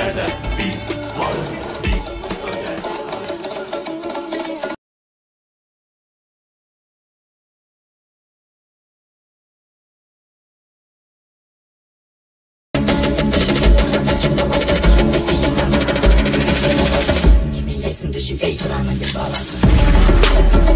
yerde biz varız biz özel varız. Bizim dışı gay duranla bir bağlantı